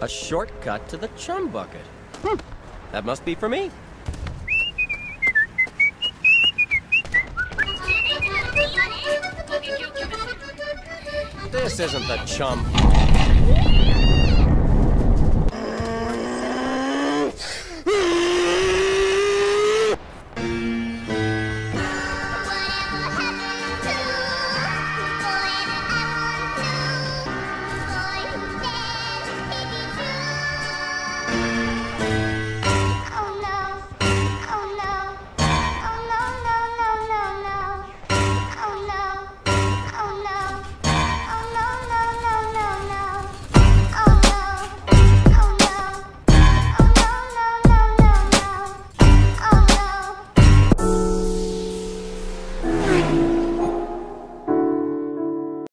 A shortcut to the chum bucket. Hmm. That must be for me. This isn't the chum.